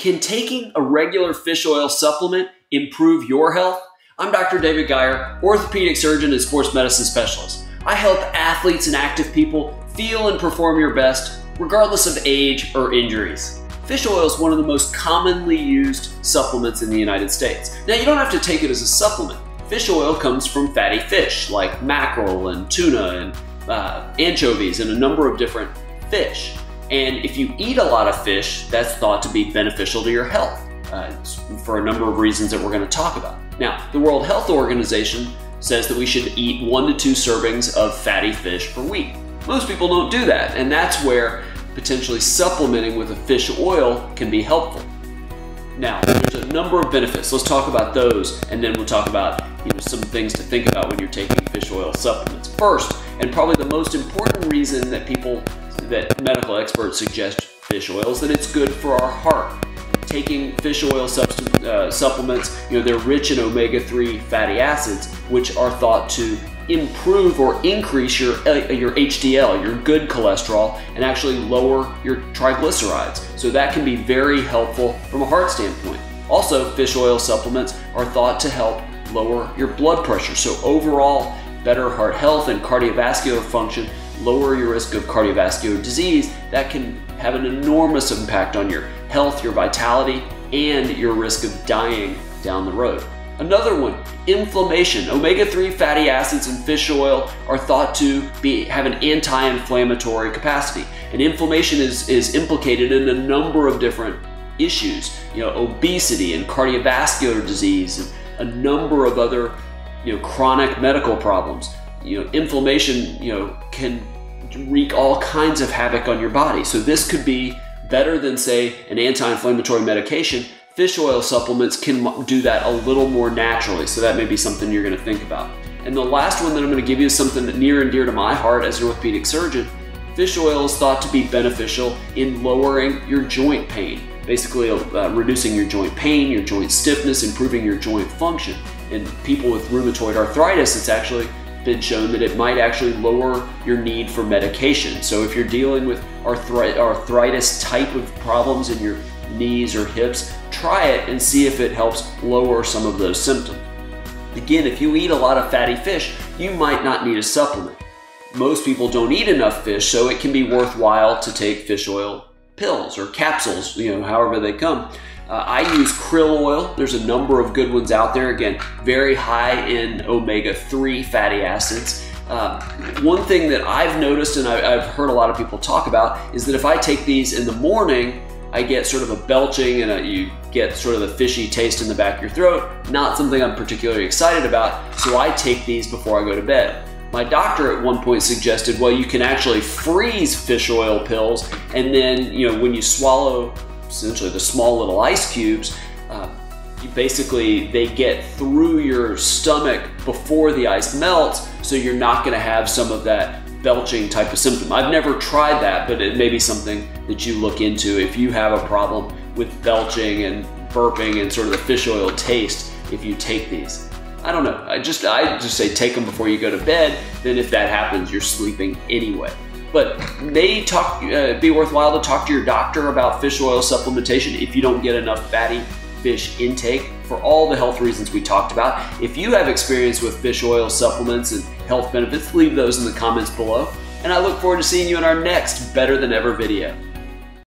Can taking a regular fish oil supplement improve your health? I'm Dr. David Geier, orthopedic surgeon and sports medicine specialist. I help athletes and active people feel and perform your best, regardless of age or injuries. Fish oil is one of the most commonly used supplements in the United States. Now, you don't have to take it as a supplement. Fish oil comes from fatty fish like mackerel and tuna and uh, anchovies and a number of different fish. And if you eat a lot of fish, that's thought to be beneficial to your health uh, for a number of reasons that we're going to talk about. Now, the World Health Organization says that we should eat one to two servings of fatty fish per week. Most people don't do that, and that's where potentially supplementing with a fish oil can be helpful. Now, there's a number of benefits. Let's talk about those, and then we'll talk about you know, some things to think about when you're taking fish oil supplements. First, and probably the most important reason that people that medical experts suggest fish oils that it's good for our heart. Taking fish oil uh, supplements, you know, they're rich in omega-3 fatty acids, which are thought to improve or increase your, uh, your HDL, your good cholesterol, and actually lower your triglycerides. So that can be very helpful from a heart standpoint. Also, fish oil supplements are thought to help lower your blood pressure. So overall, better heart health and cardiovascular function lower your risk of cardiovascular disease, that can have an enormous impact on your health, your vitality, and your risk of dying down the road. Another one, inflammation. Omega-3 fatty acids in fish oil are thought to be, have an anti-inflammatory capacity. And inflammation is, is implicated in a number of different issues, you know, obesity and cardiovascular disease and a number of other, you know, chronic medical problems you know, inflammation, you know, can wreak all kinds of havoc on your body. So this could be better than say an anti-inflammatory medication. Fish oil supplements can do that a little more naturally. So that may be something you're going to think about. And the last one that I'm going to give you is something that near and dear to my heart as an orthopedic surgeon. Fish oil is thought to be beneficial in lowering your joint pain, basically uh, reducing your joint pain, your joint stiffness, improving your joint function. In people with rheumatoid arthritis, it's actually been shown that it might actually lower your need for medication. So if you're dealing with arthritis type of problems in your knees or hips, try it and see if it helps lower some of those symptoms. Again, if you eat a lot of fatty fish, you might not need a supplement. Most people don't eat enough fish, so it can be worthwhile to take fish oil pills or capsules, you know, however they come. Uh, I use krill oil. There's a number of good ones out there. Again, very high in omega-3 fatty acids. Uh, one thing that I've noticed and I, have heard a lot of people talk about is that if I take these in the morning, I get sort of a belching and a, you get sort of the fishy taste in the back of your throat. Not something I'm particularly excited about, so I take these before I go to bed. My doctor at one point suggested, well, you can actually freeze fish oil pills, and then, you know, when you swallow essentially the small little ice cubes, uh, you basically they get through your stomach before the ice melts, so you're not going to have some of that belching type of symptom. I've never tried that, but it may be something that you look into if you have a problem with belching and burping and sort of the fish oil taste if you take these. I don't know. I just I just say take them before you go to bed. Then if that happens, you're sleeping anyway. But may talk, uh, be worthwhile to talk to your doctor about fish oil supplementation if you don't get enough fatty fish intake for all the health reasons we talked about. If you have experience with fish oil supplements and health benefits, leave those in the comments below. And I look forward to seeing you in our next Better Than Ever video.